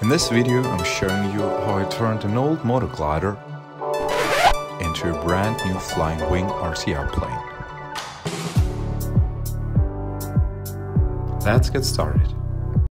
In this video I'm showing you how I turned an old motor glider into a brand new flying wing RC airplane. Let's get started.